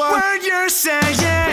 What Word you're saying.